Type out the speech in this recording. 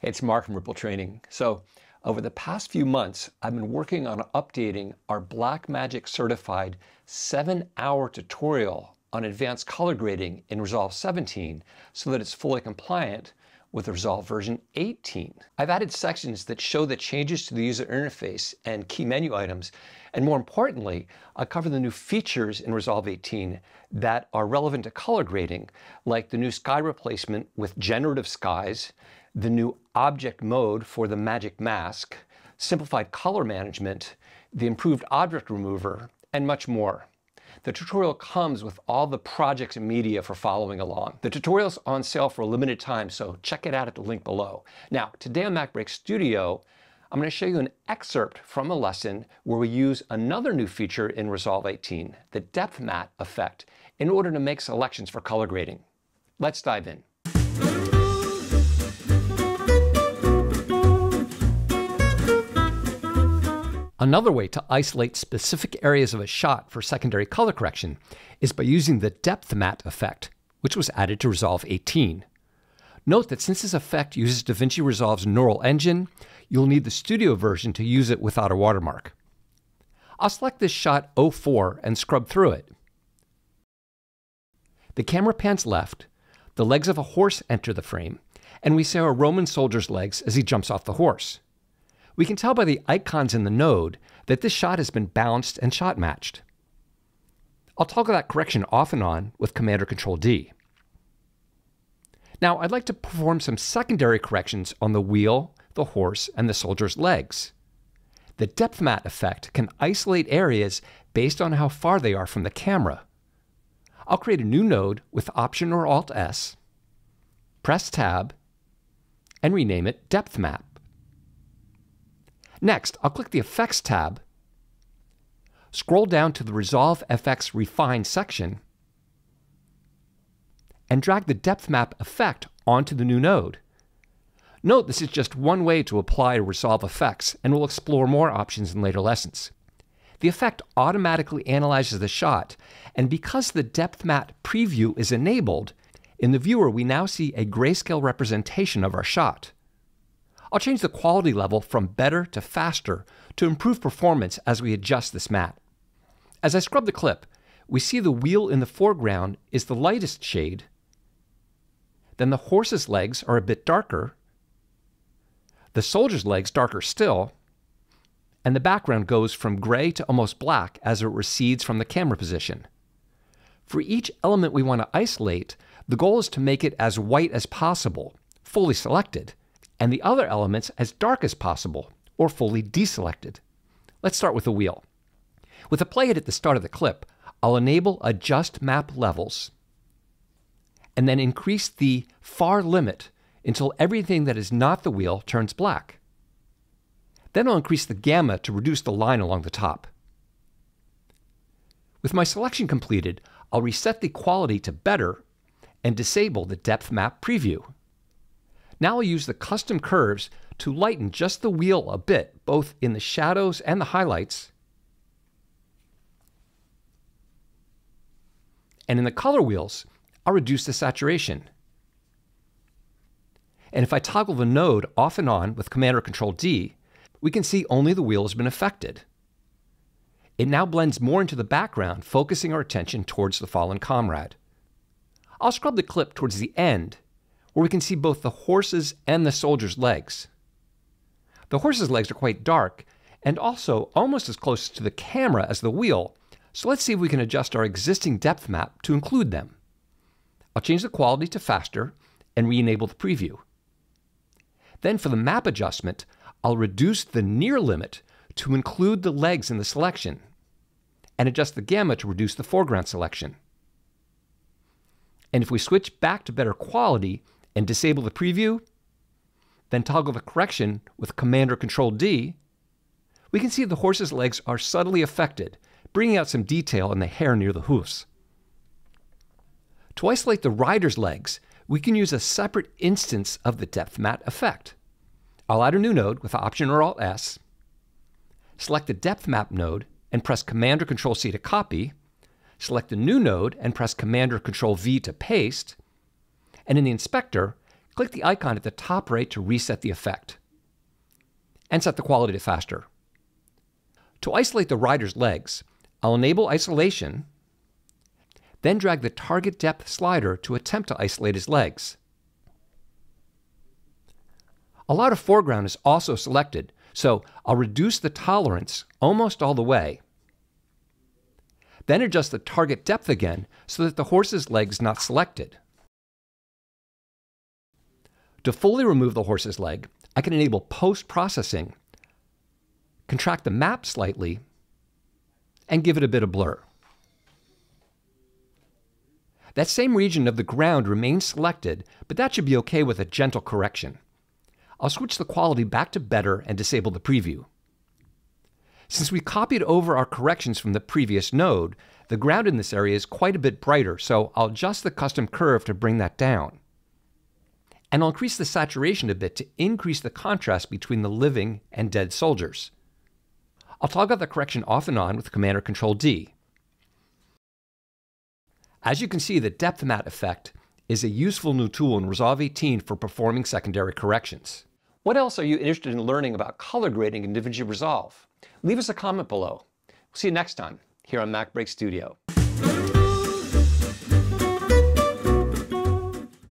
It's Mark from Ripple Training. So, over the past few months, I've been working on updating our Blackmagic certified seven hour tutorial on advanced color grading in Resolve 17 so that it's fully compliant with Resolve version 18. I've added sections that show the changes to the user interface and key menu items, and more importantly, I cover the new features in Resolve 18 that are relevant to color grading, like the new sky replacement with generative skies, the new object mode for the magic mask, simplified color management, the improved object remover, and much more. The tutorial comes with all the projects and media for following along. The tutorial's on sale for a limited time, so check it out at the link below. Now, today on MacBreak Studio, I'm going to show you an excerpt from a lesson where we use another new feature in Resolve 18, the depth matte effect, in order to make selections for color grading. Let's dive in. Another way to isolate specific areas of a shot for secondary color correction is by using the depth matte effect, which was added to Resolve 18. Note that since this effect uses DaVinci Resolve's neural engine, you'll need the studio version to use it without a watermark. I'll select this shot 04 and scrub through it. The camera pans left, the legs of a horse enter the frame, and we see a Roman soldier's legs as he jumps off the horse. We can tell by the icons in the node that this shot has been balanced and shot matched. I'll toggle that correction off and on with Command or Control D. Now I'd like to perform some secondary corrections on the wheel, the horse, and the soldier's legs. The depth matte effect can isolate areas based on how far they are from the camera. I'll create a new node with Option or Alt S, press Tab, and rename it Depth Map. Next, I'll click the Effects tab, scroll down to the Resolve FX Refine section, and drag the depth map effect onto the new node. Note this is just one way to apply Resolve effects, and we'll explore more options in later lessons. The effect automatically analyzes the shot, and because the depth matte preview is enabled, in the viewer we now see a grayscale representation of our shot. I'll change the quality level from better to faster to improve performance as we adjust this matte. As I scrub the clip, we see the wheel in the foreground is the lightest shade, then the horse's legs are a bit darker, the soldier's legs darker still, and the background goes from gray to almost black as it recedes from the camera position. For each element we want to isolate, the goal is to make it as white as possible, fully selected, and the other elements as dark as possible or fully deselected. Let's start with the wheel. With a playhead at the start of the clip, I'll enable Adjust Map Levels and then increase the far limit until everything that is not the wheel turns black. Then I'll increase the gamma to reduce the line along the top. With my selection completed, I'll reset the quality to better and disable the depth map preview. Now I'll use the custom curves to lighten just the wheel a bit, both in the shadows and the highlights. And in the color wheels, I'll reduce the saturation. And if I toggle the node off and on with Command or Control D, we can see only the wheel has been affected. It now blends more into the background, focusing our attention towards the fallen comrade. I'll scrub the clip towards the end where we can see both the horse's and the soldier's legs. The horse's legs are quite dark and also almost as close to the camera as the wheel, so let's see if we can adjust our existing depth map to include them. I'll change the quality to faster and re-enable the preview. Then for the map adjustment, I'll reduce the near limit to include the legs in the selection and adjust the gamma to reduce the foreground selection. And if we switch back to better quality, and disable the preview, then toggle the correction with Command or Control D, we can see the horse's legs are subtly affected, bringing out some detail in the hair near the hoofs. To isolate the rider's legs, we can use a separate instance of the depth matte effect. I'll add a new node with Option or Alt S, select the depth map node and press Command or Control C to copy, select the new node and press Command or Control V to paste, and in the inspector, click the icon at the top right to reset the effect. And set the quality to faster. To isolate the rider's legs, I'll enable isolation, then drag the target depth slider to attempt to isolate his legs. Allow to foreground is also selected, so I'll reduce the tolerance almost all the way. Then adjust the target depth again so that the horse's leg's not selected. To fully remove the horse's leg, I can enable post-processing, contract the map slightly, and give it a bit of blur. That same region of the ground remains selected, but that should be okay with a gentle correction. I'll switch the quality back to better and disable the preview. Since we copied over our corrections from the previous node, the ground in this area is quite a bit brighter, so I'll adjust the custom curve to bring that down. And I'll increase the saturation a bit to increase the contrast between the living and dead soldiers. I'll toggle the correction off and on with Command or Control D. As you can see, the depth matte effect is a useful new tool in Resolve 18 for performing secondary corrections. What else are you interested in learning about color grading in DaVinci Resolve? Leave us a comment below. We'll see you next time here on MacBreak Studio.